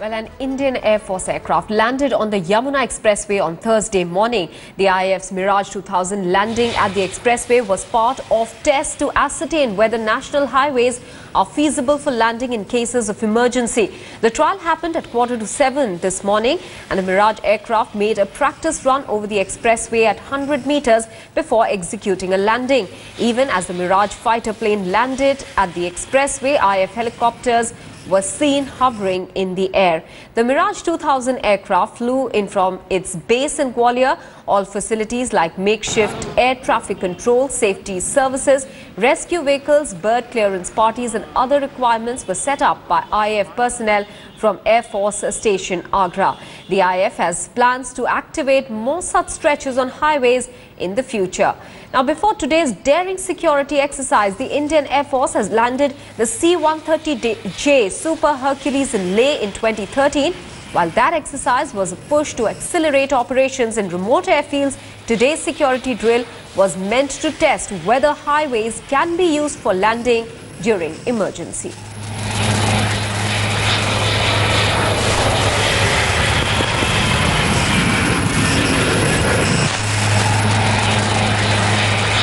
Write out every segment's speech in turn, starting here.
Well, an Indian Air Force aircraft landed on the Yamuna Expressway on Thursday morning. The IAF's Mirage 2000 landing at the expressway was part of tests to ascertain whether national highways are feasible for landing in cases of emergency. The trial happened at quarter to seven this morning and the Mirage aircraft made a practice run over the expressway at 100 meters before executing a landing. Even as the Mirage fighter plane landed at the expressway, IAF helicopters was seen hovering in the air. The Mirage 2000 aircraft flew in from its base in Gwalior. All facilities like makeshift air traffic control, safety services, rescue vehicles, bird clearance parties and other requirements were set up by IAF personnel from Air Force Station Agra. The IAF has plans to activate more such stretches on highways in the future. Now, before today's daring security exercise, the Indian Air Force has landed the C-130J Super Hercules in Leh in 2013. While that exercise was a push to accelerate operations in remote airfields, today's security drill was meant to test whether highways can be used for landing during emergency.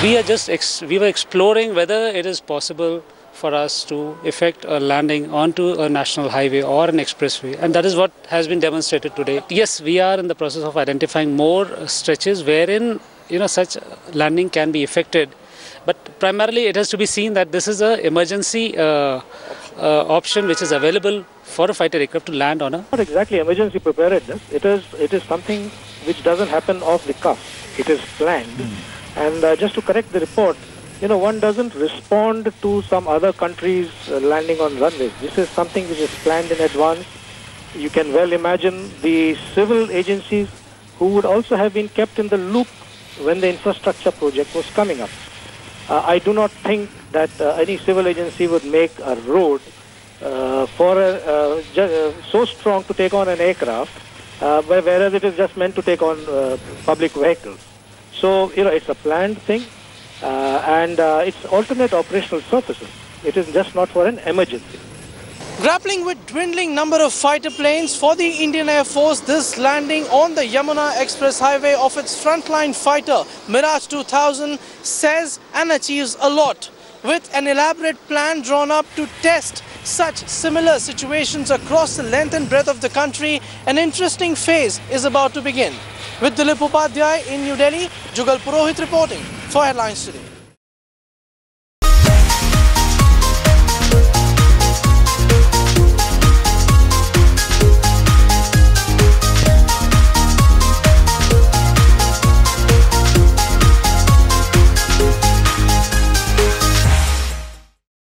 We are just we were exploring whether it is possible for us to effect a landing onto a national highway or an expressway and that is what has been demonstrated today. Yes, we are in the process of identifying more stretches wherein you know such landing can be effected but primarily it has to be seen that this is an emergency uh, uh, option which is available for a fighter aircraft to land on a not exactly emergency preparedness it is it is something which doesn't happen off the cuff it is planned mm. And uh, just to correct the report, you know, one doesn't respond to some other countries uh, landing on runways. This is something which is planned in advance. You can well imagine the civil agencies who would also have been kept in the loop when the infrastructure project was coming up. Uh, I do not think that uh, any civil agency would make a road uh, for a, uh, uh, so strong to take on an aircraft, whereas it is just meant to take on public vehicles. So, you know, it's a planned thing uh, and uh, it's alternate operational surfaces. It is just not for an emergency. Grappling with dwindling number of fighter planes for the Indian Air Force, this landing on the Yamuna Express Highway of its frontline fighter Mirage 2000 says and achieves a lot with an elaborate plan drawn up to test such similar situations across the length and breadth of the country, an interesting phase is about to begin. With Dilip Upadhyay in New Delhi, Jugal Purohit reporting for Headlines Today.